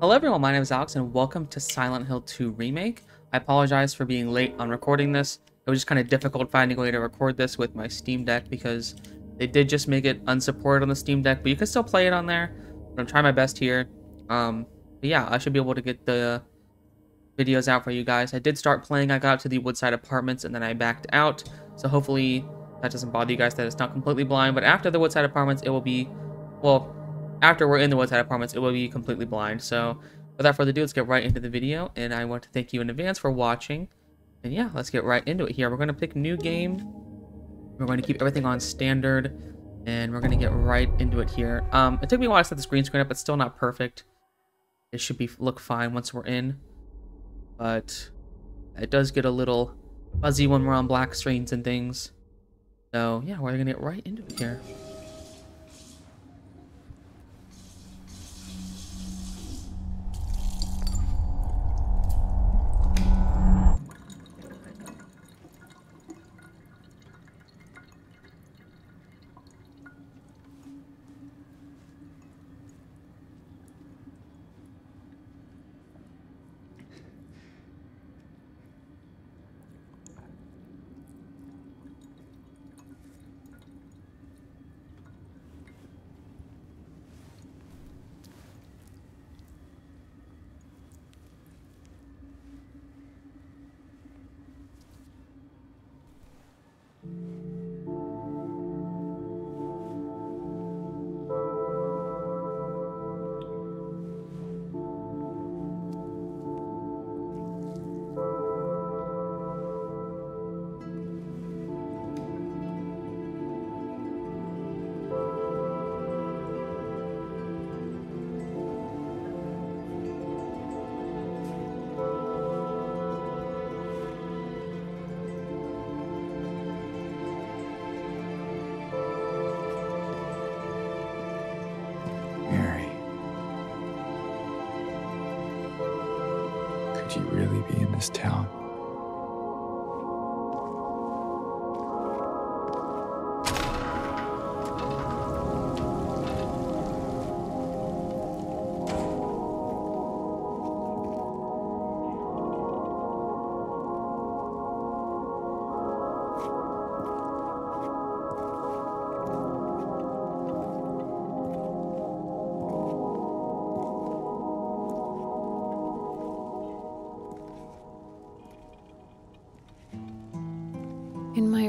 Hello everyone, my name is Alex and welcome to Silent Hill 2 Remake. I apologize for being late on recording this. It was just kind of difficult finding a way to record this with my Steam Deck because they did just make it unsupported on the Steam Deck, but you can still play it on there. I'm trying my best here. Um, but yeah, I should be able to get the videos out for you guys. I did start playing, I got to the Woodside Apartments and then I backed out. So hopefully that doesn't bother you guys that it's not completely blind, but after the Woodside Apartments, it will be, well, after we're in the Woodside Apartments, it will be completely blind. So without further ado, let's get right into the video. And I want to thank you in advance for watching. And yeah, let's get right into it here. We're going to pick new game. We're going to keep everything on standard. And we're going to get right into it here. Um, it took me a while to set the screen screen up. It's still not perfect. It should be look fine once we're in. But it does get a little fuzzy when we're on black screens and things. So yeah, we're going to get right into it here.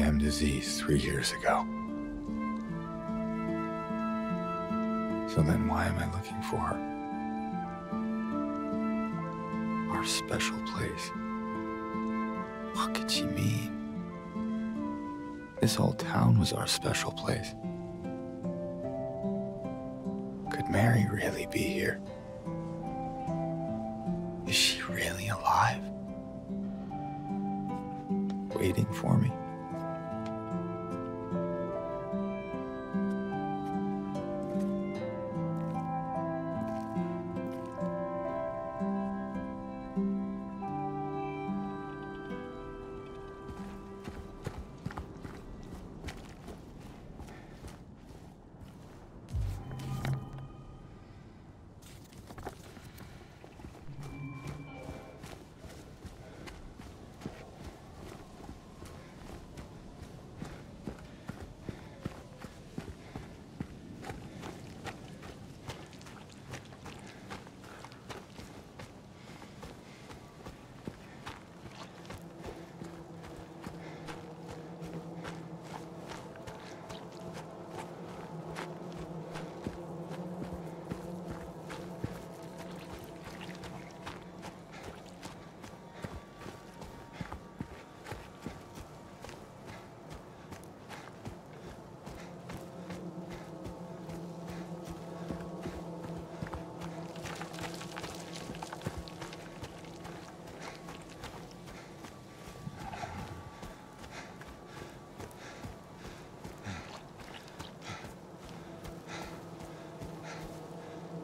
Damn disease three years ago. So then why am I looking for her? Our special place. What could she mean? This whole town was our special place. Could Mary really be here? Is she really alive? Waiting for me?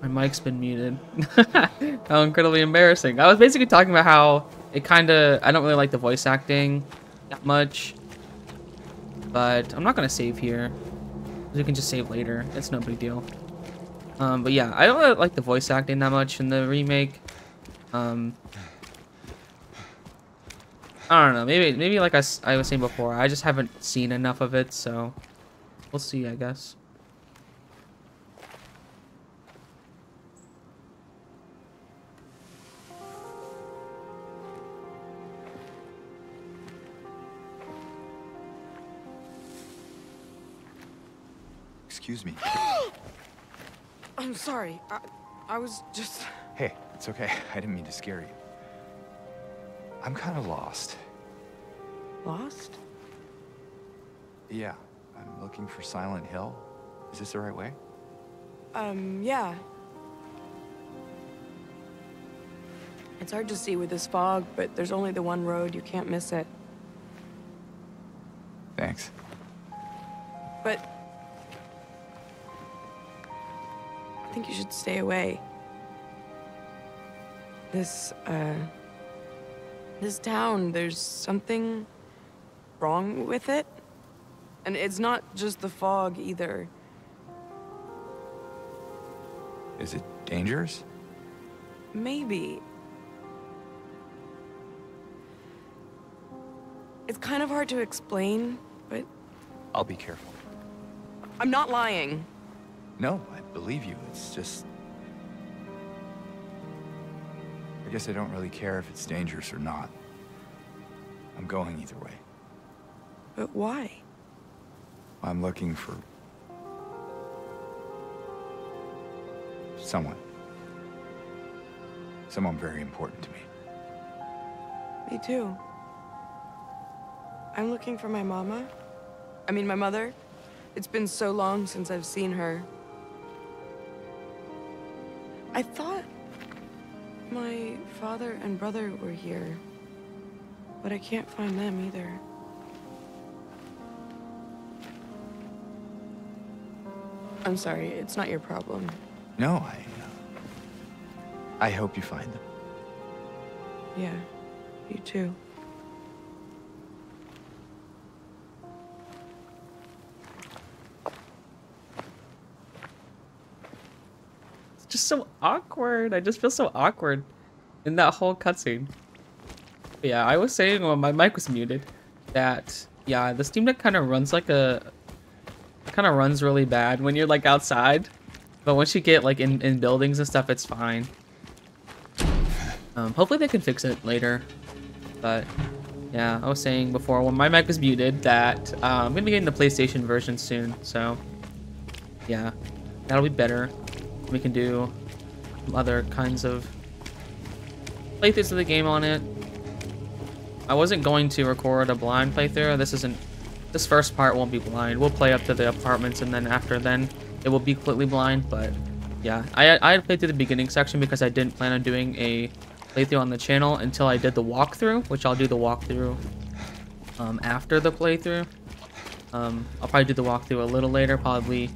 My mic's been muted. how incredibly embarrassing. I was basically talking about how it kind of... I don't really like the voice acting that much. But I'm not going to save here. We can just save later. It's no big deal. Um, but yeah, I don't really like the voice acting that much in the remake. Um, I don't know. Maybe, maybe like I, I was saying before, I just haven't seen enough of it, so we'll see, I guess. Sorry. I, I was just... Hey, it's okay. I didn't mean to scare you. I'm kind of lost. Lost? Yeah, I'm looking for Silent Hill. Is this the right way? Um, yeah. It's hard to see with this fog, but there's only the one road. You can't miss it. Thanks. But... think you should stay away. This, uh... This town, there's something wrong with it. And it's not just the fog, either. Is it dangerous? Maybe. It's kind of hard to explain, but I'll be careful. I'm not lying. No, I believe you. It's just... I guess I don't really care if it's dangerous or not. I'm going either way. But why? I'm looking for... someone. Someone very important to me. Me too. I'm looking for my mama. I mean, my mother. It's been so long since I've seen her. I thought my father and brother were here, but I can't find them either. I'm sorry, it's not your problem. No, I... Uh, I hope you find them. Yeah, you too. So awkward. I just feel so awkward in that whole cutscene. Yeah, I was saying when my mic was muted that yeah, the Steam Deck kind of runs like a kind of runs really bad when you're like outside, but once you get like in in buildings and stuff, it's fine. Um, hopefully they can fix it later, but yeah, I was saying before when my mic was muted that uh, I'm gonna be getting the PlayStation version soon, so yeah, that'll be better. We can do other kinds of playthroughs of the game on it. I wasn't going to record a blind playthrough. This isn't. This first part won't be blind. We'll play up to the apartments, and then after then, it will be completely blind. But yeah, I I played through the beginning section because I didn't plan on doing a playthrough on the channel until I did the walkthrough, which I'll do the walkthrough um, after the playthrough. Um, I'll probably do the walkthrough a little later, probably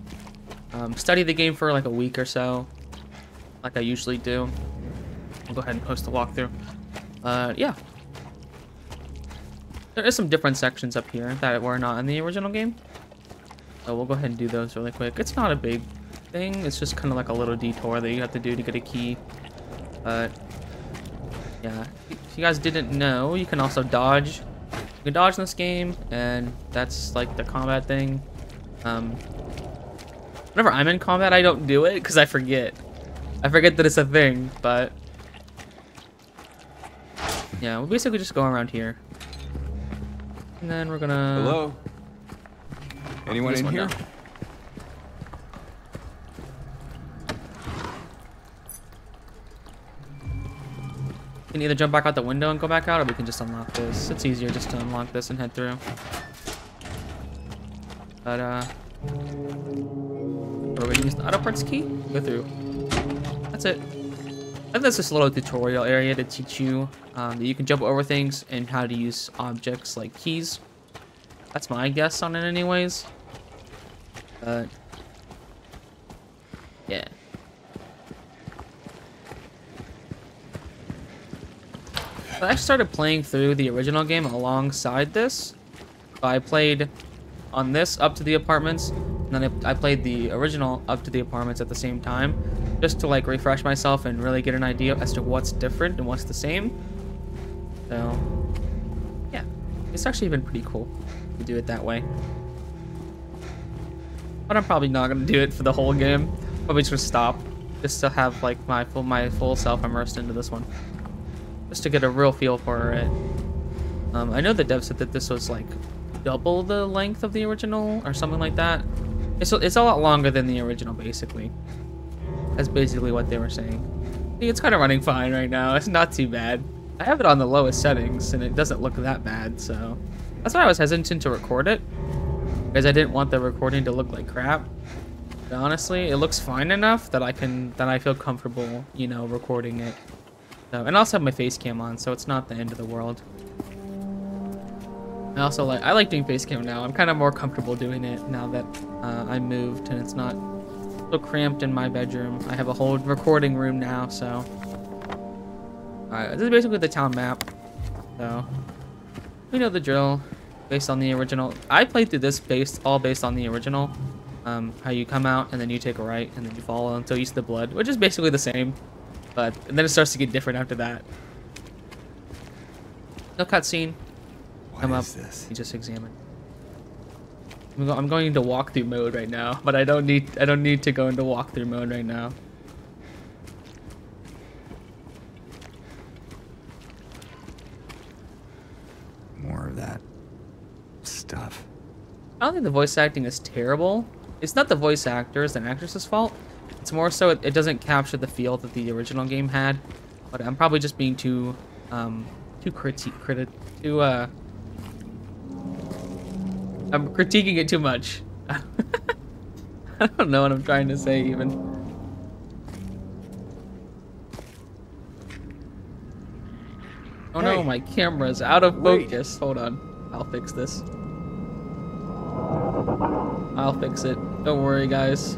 um, study the game for like a week or so, like I usually do. I'll go ahead and post the walkthrough. Uh, yeah. There is some different sections up here that were not in the original game. So we'll go ahead and do those really quick. It's not a big thing. It's just kind of like a little detour that you have to do to get a key. But, yeah. If you guys didn't know, you can also dodge. You can dodge in this game, and that's like the combat thing. Um, whenever I'm in combat, I don't do it because I forget. I forget that it's a thing, but yeah, we'll basically just go around here. And then we're gonna... Hello? Anyone in here? down. We can either jump back out the window and go back out, or we can just unlock this. It's easier just to unlock this and head through. But, uh we can use the auto parts key. Go through. That's it. I think that's just a little tutorial area to teach you um, that you can jump over things and how to use objects like keys. That's my guess on it anyways. But, yeah. But I started playing through the original game alongside this. I played on this up to the apartments, and then I, played the original up to the apartments at the same time, just to like refresh myself and really get an idea as to what's different and what's the same. So, yeah, it's actually been pretty cool to do it that way. But I'm probably not gonna do it for the whole game. Probably just gonna stop, just to have like my full my full self immersed into this one, just to get a real feel for it. Um, I know the dev said that this was like double the length of the original or something like that. It's, it's a lot longer than the original, basically. That's basically what they were saying. It's kind of running fine right now. It's not too bad. I have it on the lowest settings, and it doesn't look that bad, so... That's why I was hesitant to record it. Because I didn't want the recording to look like crap. But honestly, it looks fine enough that I can... that I feel comfortable, you know, recording it. So, and I also have my face cam on, so it's not the end of the world. I also like I like doing face cam now. I'm kind of more comfortable doing it now that uh, I moved and it's not so cramped in my bedroom. I have a whole recording room now, so. Alright, this is basically the town map. So, we know the drill based on the original. I played through this based all based on the original. Um, how you come out and then you take a right and then you follow until you see the blood, which is basically the same, but then it starts to get different after that. No cutscene. Come up. this? You just examine. I'm, go I'm going into walkthrough mode right now, but I don't need I don't need to go into walkthrough mode right now. More of that stuff. I don't think the voice acting is terrible. It's not the voice actors and actresses' fault. It's more so it, it doesn't capture the feel that the original game had. But I'm probably just being too, um, too criti criti too uh. I'm critiquing it too much. I don't know what I'm trying to say even. Oh no, my camera's out of Wait. focus. Hold on. I'll fix this. I'll fix it. Don't worry, guys.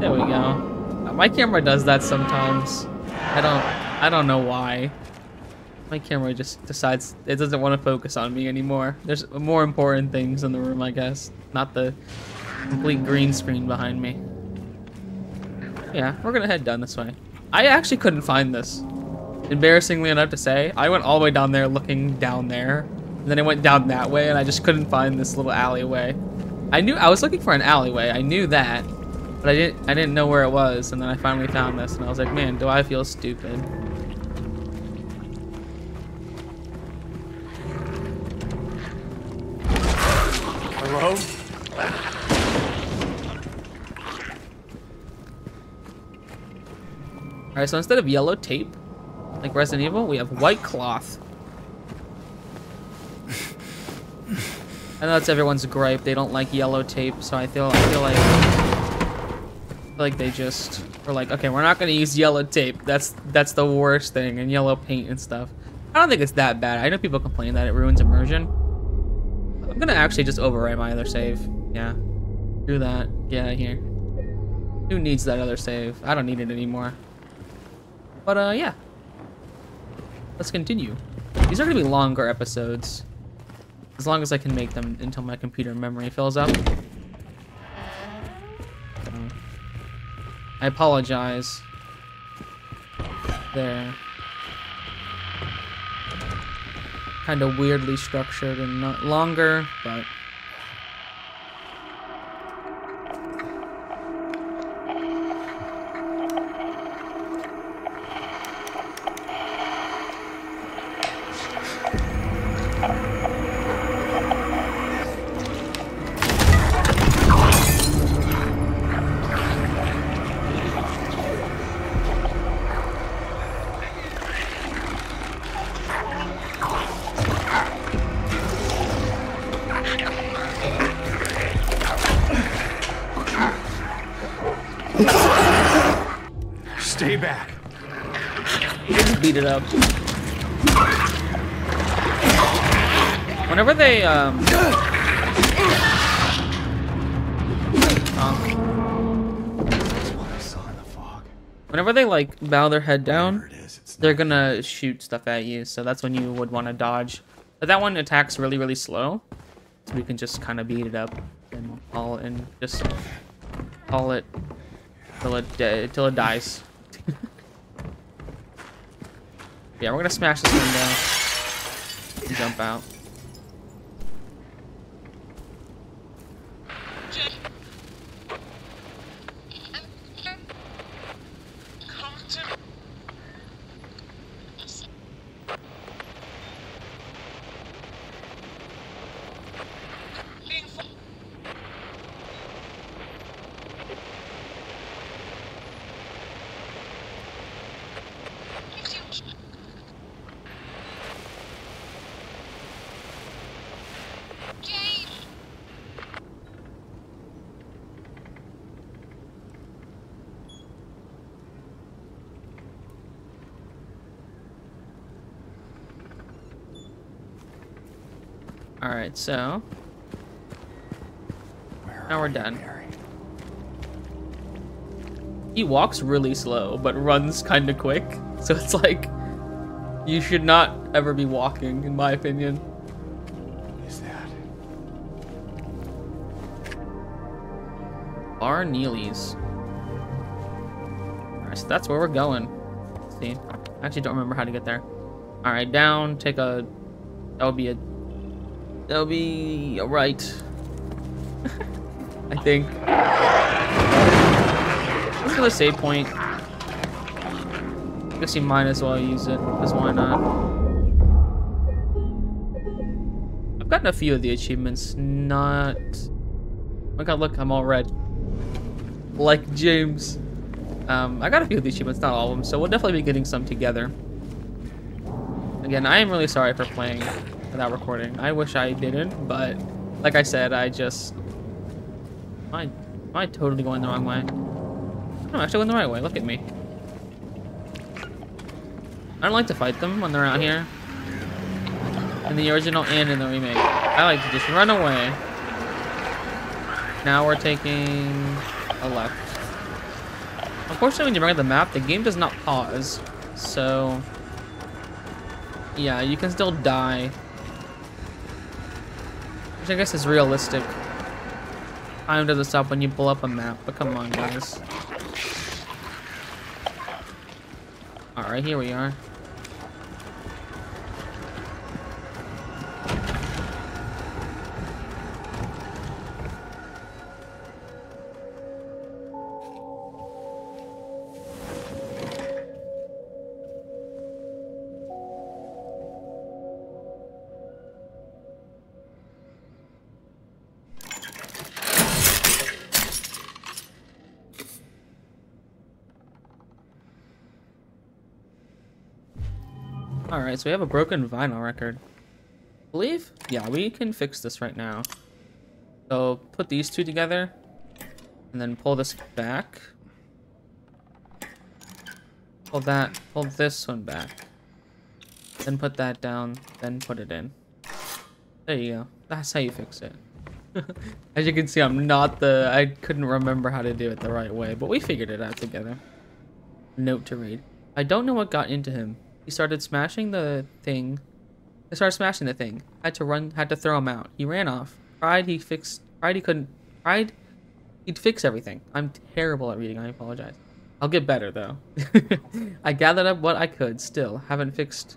There we go. My camera does that sometimes. I don't I don't know why. My camera just decides it doesn't want to focus on me anymore. There's more important things in the room, I guess. Not the complete green screen behind me. Yeah, we're gonna head down this way. I actually couldn't find this. Embarrassingly enough to say, I went all the way down there looking down there. And then I went down that way and I just couldn't find this little alleyway. I knew I was looking for an alleyway. I knew that. But I didn't I didn't know where it was and then I finally found this and I was like, "Man, do I feel stupid." All right, so instead of yellow tape, like Resident Evil, we have white cloth. I know that's everyone's gripe. They don't like yellow tape, so I feel I feel like like they just were like, okay, we're not gonna use yellow tape. That's that's the worst thing, and yellow paint and stuff. I don't think it's that bad. I know people complain that it ruins immersion. I'm gonna actually just overwrite my other save. Yeah, do that. Get out of here. Who needs that other save? I don't need it anymore. But uh, yeah. Let's continue. These are gonna be longer episodes. As long as I can make them until my computer memory fills up. I apologize. There. Kind of weirdly structured and not longer, but bow their head down, Whatever it is, they're gonna shoot stuff at you, so that's when you would want to dodge. But that one attacks really, really slow, so we can just kind of beat it up and call it and just call it till it till it dies. yeah, we're gonna smash this window and jump out. All right, so now we're done. He walks really slow, but runs kind of quick. So it's like you should not ever be walking, in my opinion. What is that? Bar Neely's. Alright, so that's where we're going. Let's see. I actually don't remember how to get there. Alright, down, take a that would be a that would be alright. I think. Let's go to save point. I guess you might as well use it, because why not? I've gotten a few of the achievements, not Oh my god, look, I'm all red. Like James. Um, I got a few of the achievements, not all of them, so we'll definitely be getting some together. Again, I am really sorry for playing without recording. I wish I didn't, but like I said, I just... Am I, am I totally going the wrong way? I'm actually going the right way, look at me. I don't like to fight them when they're out here. In the original and in the remake. I like to just run away. Now we're taking a left. Unfortunately, when you bring up the map, the game does not pause. So, yeah, you can still die. Which I guess is realistic. Time doesn't stop when you pull up a map, but come on, guys. Alright, here we are. Alright, so we have a broken vinyl record. believe? Yeah, we can fix this right now. So put these two together and then pull this back. Pull that, pull this one back. Then put that down, then put it in. There you go. That's how you fix it. As you can see, I'm not the, I couldn't remember how to do it the right way, but we figured it out together. Note to read. I don't know what got into him. He started smashing the thing. I started smashing the thing. Had to run. Had to throw him out. He ran off. Tried. He fixed. Tried. He couldn't. Tried. He'd fix everything. I'm terrible at reading. I apologize. I'll get better though. I gathered up what I could. Still haven't fixed.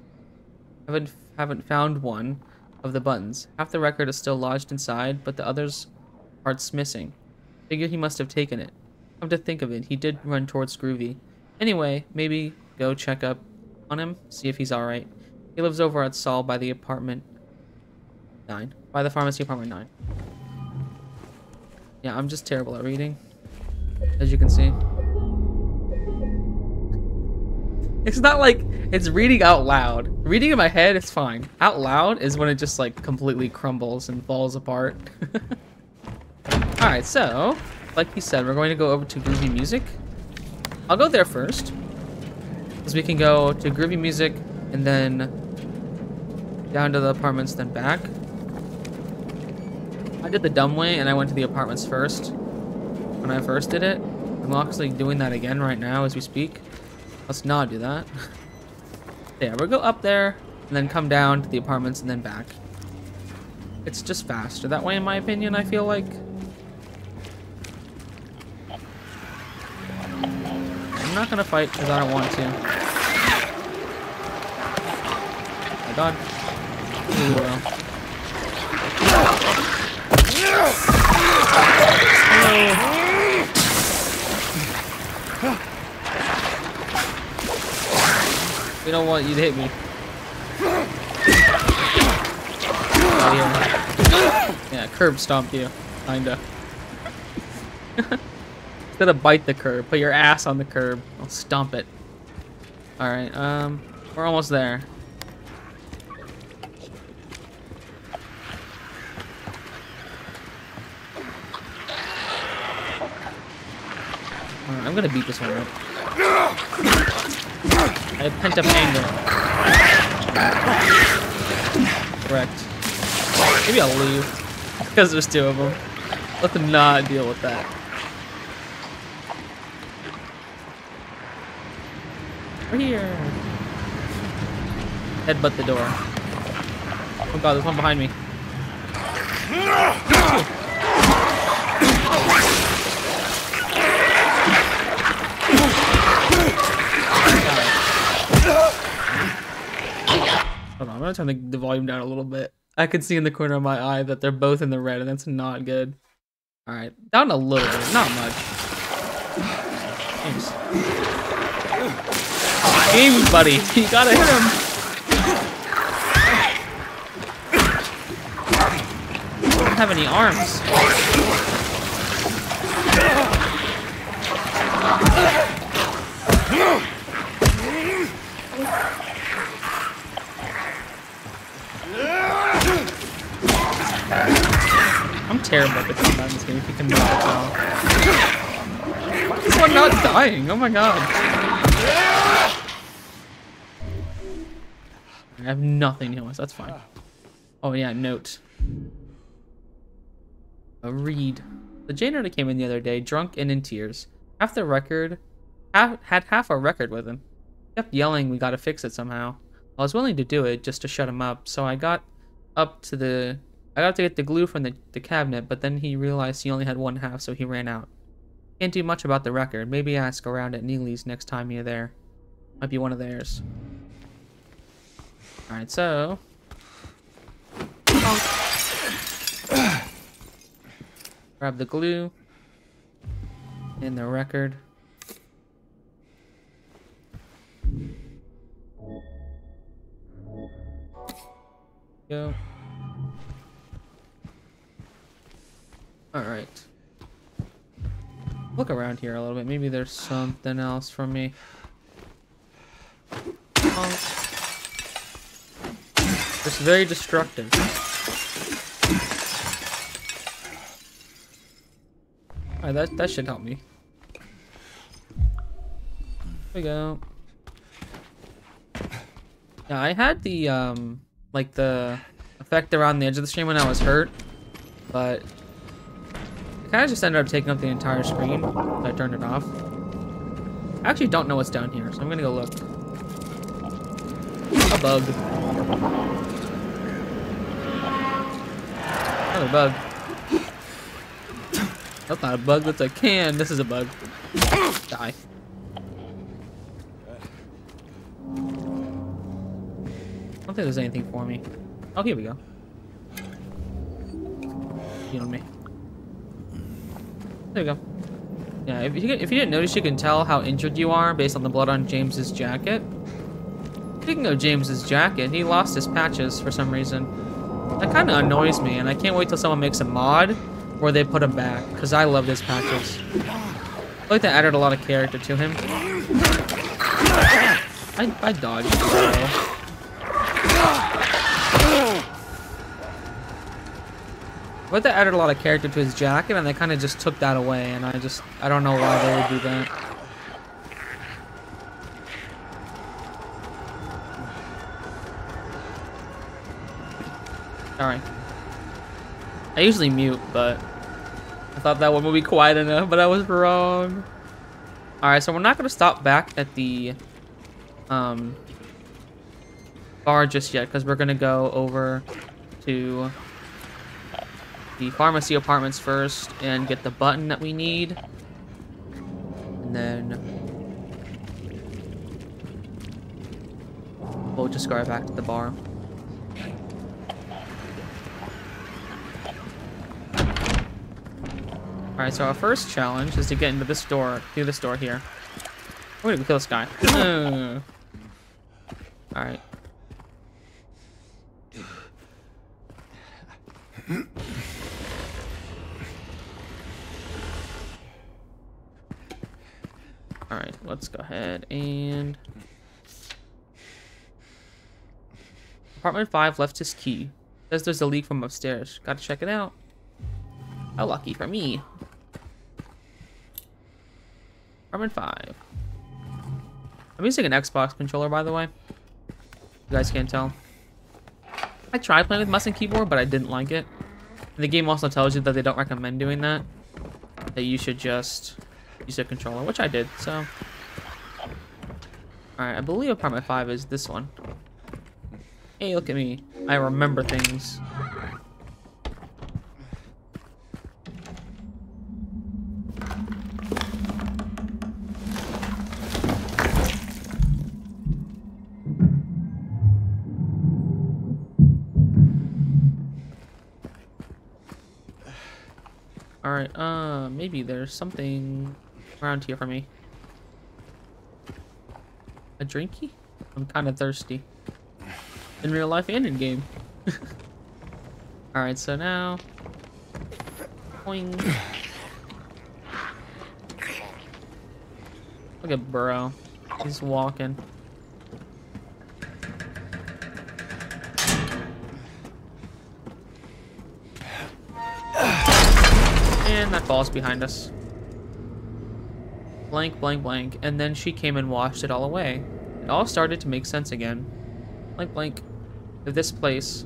Haven't haven't found one of the buttons. Half the record is still lodged inside, but the others parts missing. Figure he must have taken it. Come to think of it, he did run towards Groovy. Anyway, maybe go check up on him, see if he's alright. He lives over at Saul by the apartment 9. By the pharmacy apartment 9. Yeah, I'm just terrible at reading. As you can see. It's not like it's reading out loud. Reading in my head is fine. Out loud is when it just like completely crumbles and falls apart. Alright, so, like he said, we're going to go over to Groovy Music. I'll go there first. Because we can go to Groovy Music and then down to the apartments, then back. I did the dumb way and I went to the apartments first when I first did it. I'm actually doing that again right now as we speak. Let's not do that. yeah, we'll go up there and then come down to the apartments and then back. It's just faster that way in my opinion, I feel like. I'm not gonna fight because I don't want to. My god. Ooh, well. Hello. You know what? You'd hit me. Oh, yeah, curb stomp you. Kinda. Instead of bite the curb, put your ass on the curb. I'll stomp it. Alright, um, we're almost there. Right, I'm gonna beat this one up. I have pent up anger. Correct. Maybe I'll leave. Because there's two of them. Let them not deal with that. We're here. Headbutt the door. Oh god, there's one behind me. Hold on, I'm gonna turn the, the volume down a little bit. I can see in the corner of my eye that they're both in the red, and that's not good. Alright, down a little bit, not much. James, buddy, you gotta hit him. I don't have any arms. I'm terrible at the combat in this game, if you can. Why is one not dying? Oh my god. I have nothing to heal that's fine. Oh yeah, note. A read. The janitor came in the other day, drunk and in tears. Half the record, half, had half a record with him. He kept yelling we gotta fix it somehow. I was willing to do it just to shut him up, so I got up to the I got to get the glue from the, the cabinet, but then he realized he only had one half, so he ran out. Can't do much about the record. Maybe ask around at Neely's next time you're there. Might be one of theirs. Alright, so... Grab the glue. And the record. Go. Alright. Look around here a little bit. Maybe there's something else for me. Oh. It's very destructive. Alright, that, that should help me. There we go. Yeah, I had the, um, like the effect around the edge of the screen when I was hurt, but I kind of just ended up taking up the entire screen. I turned it off. I actually don't know what's down here, so I'm gonna go look. A bug. Another bug. That's not a bug, that's a can. This is a bug. Die. I don't think there's anything for me. Oh, here we go. Heal me. There we go. Yeah, if you, if you didn't notice, you can tell how injured you are based on the blood on James's jacket. Speaking of James's jacket, he lost his patches for some reason. That kind of annoys me, and I can't wait till someone makes a mod where they put him back, because I love his patches. I like they added a lot of character to him. I, I dodged. But they added a lot of character to his jacket, and they kind of just took that away, and I just, I don't know why they would do that. Alright. I usually mute, but I thought that one would be quiet enough, but I was wrong. Alright, so we're not going to stop back at the um, bar just yet, because we're going to go over to the pharmacy apartments first and get the button that we need. And then we'll just go right back to the bar. Alright, so our first challenge is to get into this door, through this door here. We're gonna kill this guy. Uh. Alright. Alright, let's go ahead and... Apartment 5 left his key. Says there's a leak from upstairs. Gotta check it out. How lucky for me. Apartment 5. I'm using an Xbox controller, by the way. You guys can't tell. I tried playing with mouse and keyboard, but I didn't like it. And the game also tells you that they don't recommend doing that. That you should just use a controller, which I did, so. Alright, I believe apartment 5 is this one. Hey, look at me. I remember things. Alright, uh, maybe there's something around here for me. A drinky? I'm kind of thirsty. In real life and in game. Alright, so now... Boing. Look at Burrow. He's walking. Falls behind us. Blank, blank, blank. And then she came and washed it all away. It all started to make sense again. Blank, blank. This place,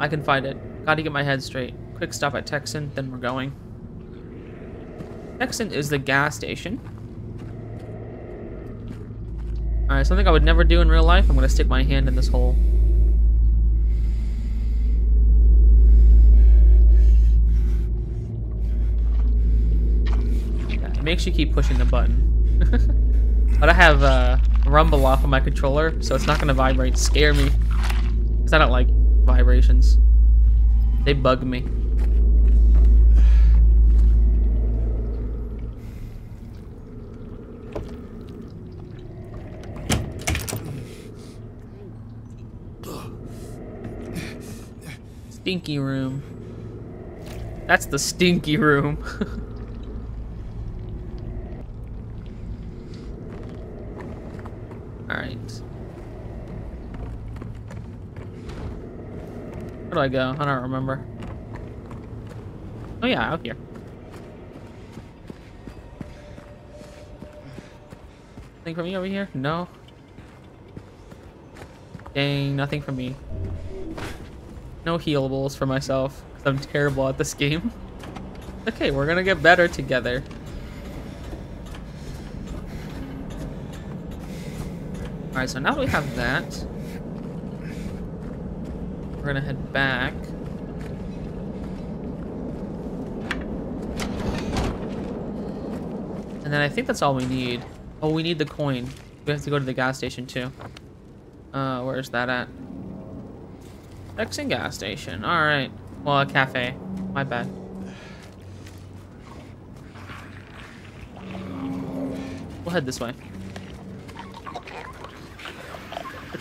I can find it. Gotta get my head straight. Quick stop at Texxon, then we're going. Texxon is the gas station. Alright, something I would never do in real life. I'm gonna stick my hand in this hole. Makes you keep pushing the button. but I have uh, rumble off of my controller, so it's not going to vibrate. Scare me. Because I don't like vibrations. They bug me. Stinky room. That's the stinky room. Alright. Where do I go? I don't remember. Oh yeah, out here. Nothing for me over here? No. Dang, nothing for me. No healables for myself, I'm terrible at this game. okay, we're gonna get better together. Alright, so now we have that, we're gonna head back. And then I think that's all we need. Oh, we need the coin. We have to go to the gas station too. Uh, where's that at? Texxon gas station. Alright. Well, a cafe. My bad. We'll head this way.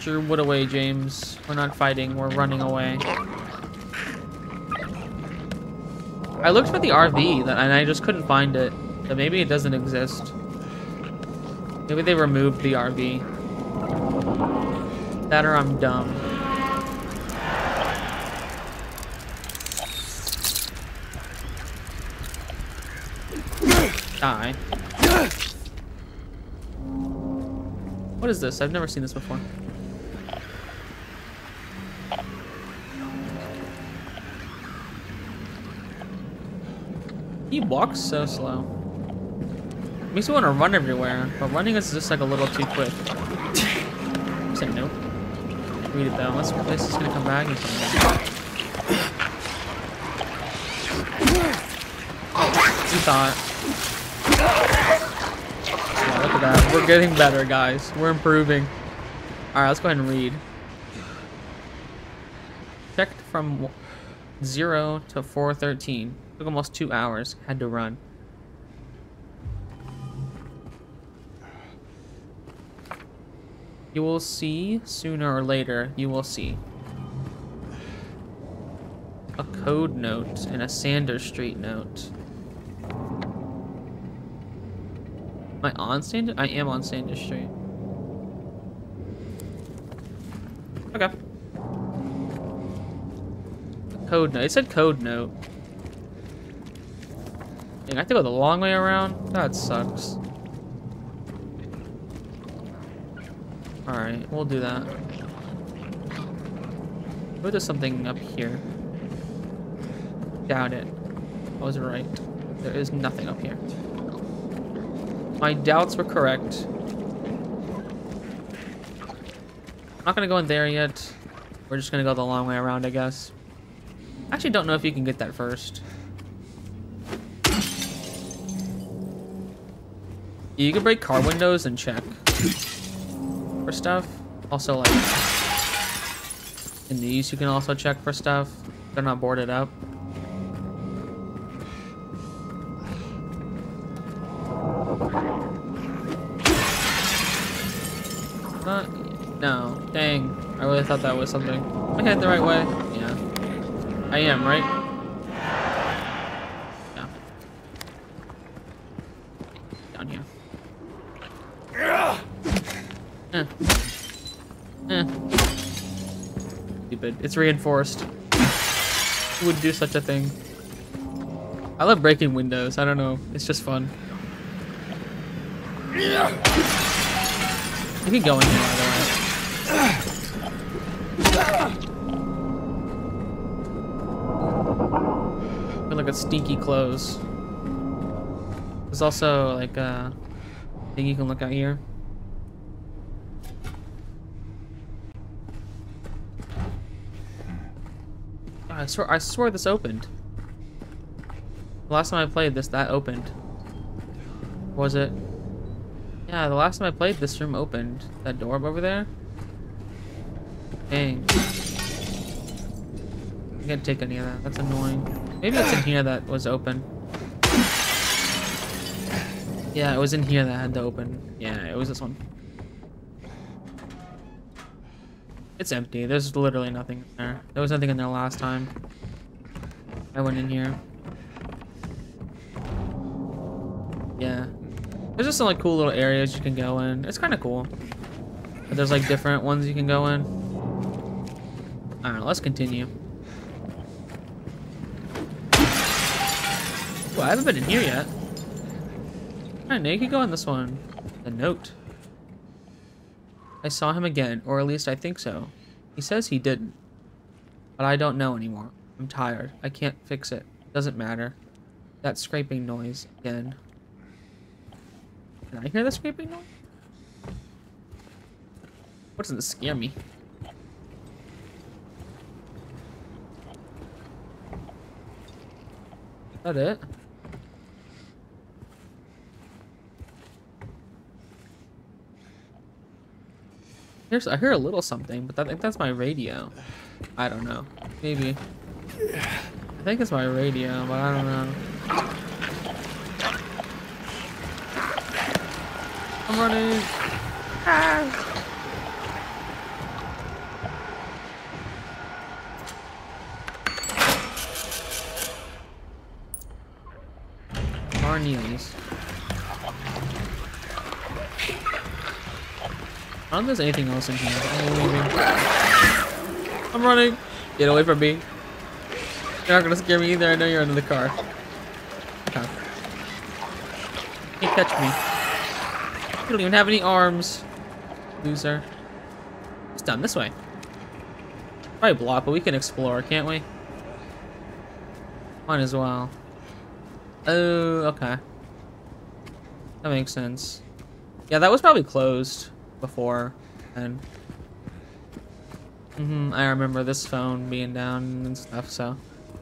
Your wood away, James. We're not fighting, we're running away. I looked for the RV, and I just couldn't find it. So maybe it doesn't exist. Maybe they removed the RV. That or I'm dumb. Die. What is this? I've never seen this before. He walks so slow. Makes me want to run everywhere, but running is just like a little too quick. Say no. Read it though. Unless this is gonna come back back. You thought. Yeah, look at that. We're getting better, guys. We're improving. Alright, let's go ahead and read. Checked from 0 to 413. Took almost two hours. Had to run. You will see sooner or later. You will see. A code note and a Sanders Street note. Am I on Sanders? I am on Sanders Street. Okay. Code note. It said code note. Dang, I have to go the long way around? That sucks. Alright, we'll do that. What there's something up here? Doubt it. I was right. There is nothing up here. My doubts were correct. I'm not gonna go in there yet. We're just gonna go the long way around, I guess. I actually don't know if you can get that first. You can break car windows and check for stuff. Also, like, in these you can also check for stuff. They're not boarded up. Not, no, dang. I really thought that was something. Am I headed the right way? Yeah. I am, right? Stupid. It's reinforced. Who would do such a thing? I love breaking windows. I don't know. It's just fun. You can go in here, by the way. Feel like a stinky clothes. There's also like a thing you can look at here. I swear, I swear this opened. The last time I played this, that opened. Was it? Yeah, the last time I played, this room opened. That door over there? Dang. I can't take any of that. That's annoying. Maybe it's in here that was open. Yeah, it was in here that had to open. Yeah, it was this one. It's empty. There's literally nothing in there. There was nothing in there last time. I went in here. Yeah. There's just some like cool little areas you can go in. It's kind of cool. But there's like different ones you can go in. I don't know. Let's continue. Well, I haven't been in here yet. Alright, now you go in this one. The note. I saw him again, or at least I think so. He says he didn't. But I don't know anymore. I'm tired. I can't fix it. Doesn't matter. That scraping noise again. Can I hear the scraping noise? What doesn't scare me? Is that it? Here's, I hear a little something, but I think that's my radio. I don't know. Maybe. I think it's my radio, but I don't know. I'm running. Ah. Barneys. I don't think there's anything else in here. Oh, I'm leaving. I'm running. Get away from me. You're not gonna scare me either. I know you're under the car. Okay. Can't catch me. You don't even have any arms. Loser. It's done this way. Probably block, but we can explore, can't we? Might as well. Oh, okay. That makes sense. Yeah, that was probably closed before, and hmm I remember this phone being down and stuff. So,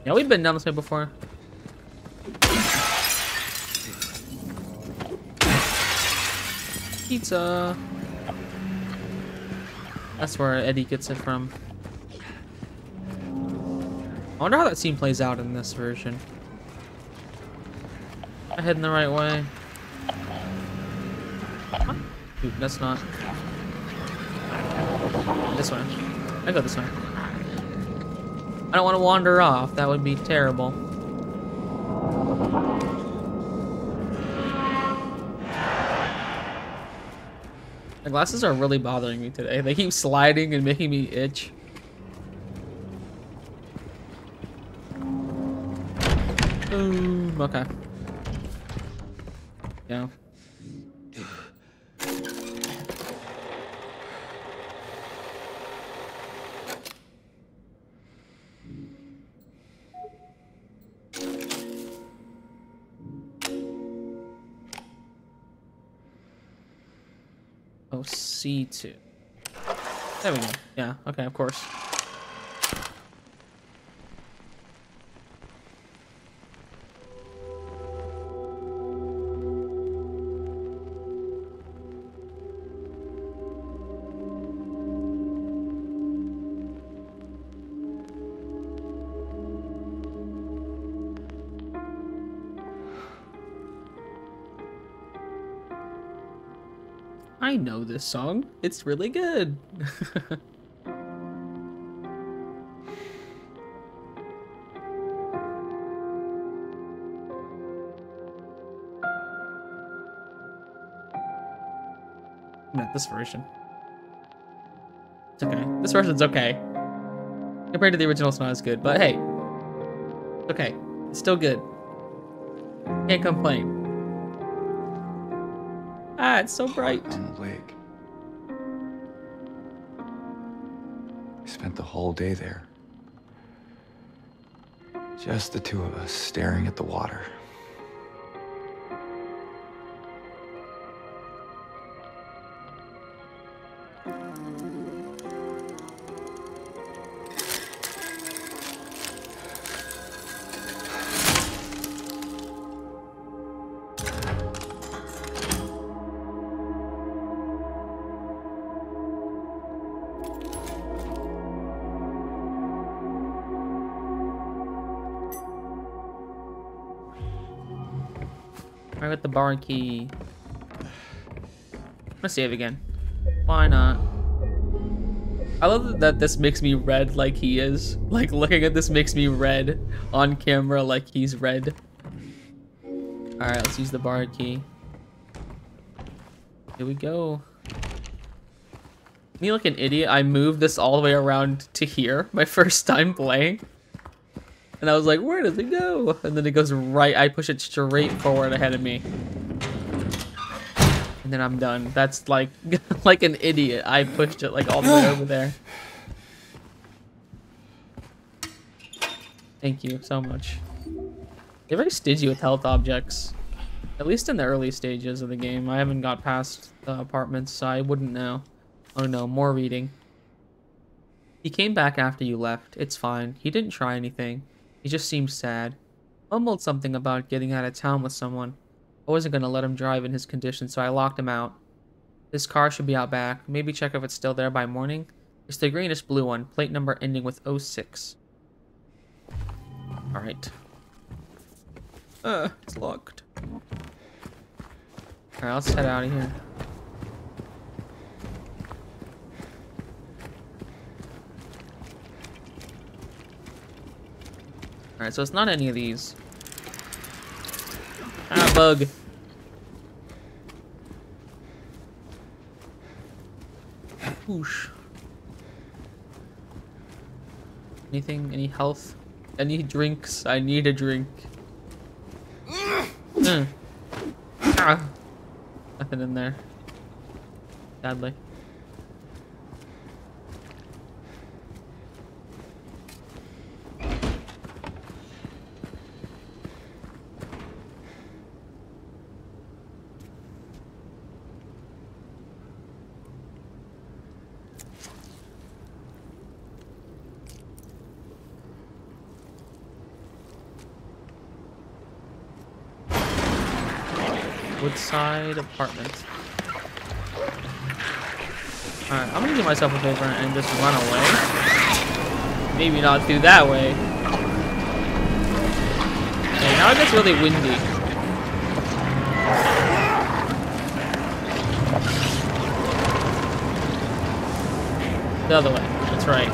yeah, we've been down this way before. Pizza. That's where Eddie gets it from. I wonder how that scene plays out in this version. Am I heading the right way? That's not. This one. I go this way. I don't want to wander off. That would be terrible. The glasses are really bothering me today. They keep sliding and making me itch. Boom. Okay. Yeah. C2. There we go. Yeah, okay, of course. Know this song. It's really good. Not this version. It's okay. This version's okay. Compared to the original, it's not as good, but hey. It's okay. It's still good. Can't complain. Ah, it's so bright. On the lake. We spent the whole day there. Just the two of us staring at the water. I got the bar key. I'm gonna save again. Why not? I love that this makes me red like he is. Like looking at this makes me red on camera like he's red. Alright, let's use the bar key. Here we go. Me like an idiot, I moved this all the way around to here, my first time playing. And I was like, where does it go? And then it goes right, I push it straight forward ahead of me. Then I'm done. That's like, like an idiot. I pushed it like all the way over there. Thank you so much. They're very stingy with health objects. At least in the early stages of the game. I haven't got past the apartments, so I wouldn't know. Oh no, more reading. He came back after you left. It's fine. He didn't try anything. He just seemed sad. Mumbled something about getting out of town with someone. I wasn't gonna let him drive in his condition, so I locked him out. His car should be out back. Maybe check if it's still there by morning. It's the greenish blue one, plate number ending with 06. Alright. Uh, it's locked. Alright, let's head out of here. Alright, so it's not any of these. Bug. Whoosh. Anything? Any health? Any drinks? I need a drink. Mm. Ah. Nothing in there. Sadly. Woodside Apartment. Alright, I'm gonna do myself a favor and just run away. Maybe not through that way. Okay, now it gets really windy. The other way. That's right.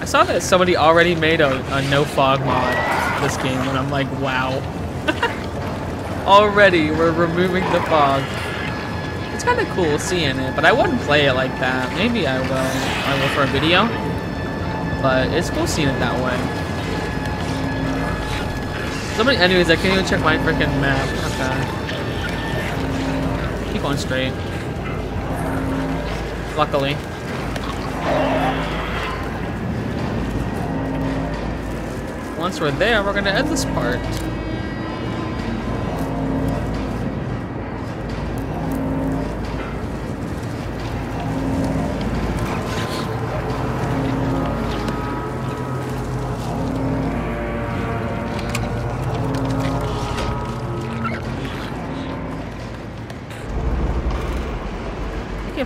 I saw that somebody already made a, a no fog mod this game, and I'm like, wow. Already, we're removing the fog. It's kind of cool seeing it, but I wouldn't play it like that. Maybe I will. I will for a video. But it's cool seeing it that way. Somebody, anyways, I can't even check my freaking map. Okay. Keep going straight. Luckily. Once we're there, we're gonna end this part.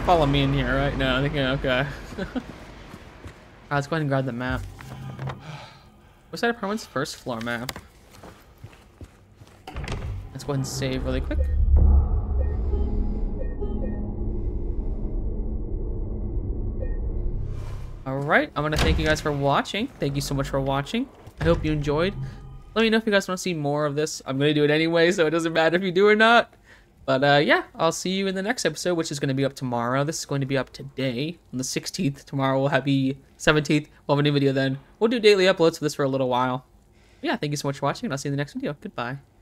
Follow me in here right now. I think okay. Alright, let's go ahead and grab the map. What's that apartment's first floor map? Let's go ahead and save really quick. Alright, I'm gonna thank you guys for watching. Thank you so much for watching. I hope you enjoyed. Let me know if you guys want to see more of this. I'm gonna do it anyway, so it doesn't matter if you do or not. But uh, yeah, I'll see you in the next episode, which is going to be up tomorrow. This is going to be up today on the 16th. Tomorrow we'll have the 17th. We'll have a new video then. We'll do daily uploads for this for a little while. Yeah, thank you so much for watching, and I'll see you in the next video. Goodbye.